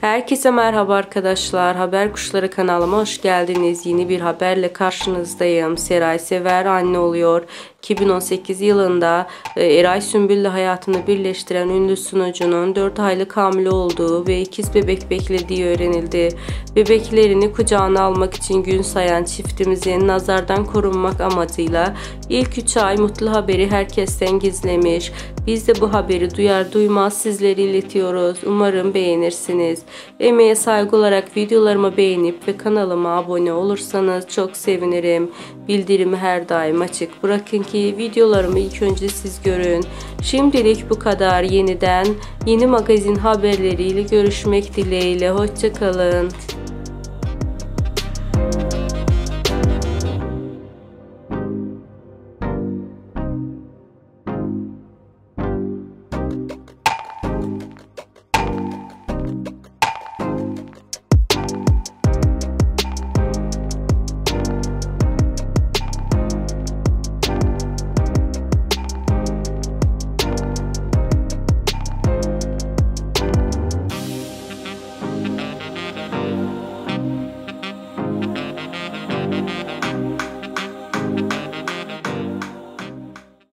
Herkese merhaba arkadaşlar. Haber Kuşları kanalıma hoş geldiniz. Yeni bir haberle karşınızdayım. Seray Sever anne oluyor. 2018 yılında e, Eray Sümbül'le hayatını birleştiren ünlü sunucunun 4 aylık hamile olduğu ve ikiz bebek beklediği öğrenildi. Bebeklerini kucağına almak için gün sayan çiftimizin nazardan korunmak amacıyla ilk 3 ay mutlu haberi herkesten gizlemiş. Biz de bu haberi duyar duymaz sizlere iletiyoruz. Umarım beğenirsiniz. Emeğe saygı olarak videolarımı beğenip ve kanalıma abone olursanız çok sevinirim. Bildirimi her daim açık bırakın ki videolarımı ilk önce siz görün. Şimdilik bu kadar. Yeniden yeni magazin haberleriyle görüşmek dileğiyle. Hoşçakalın.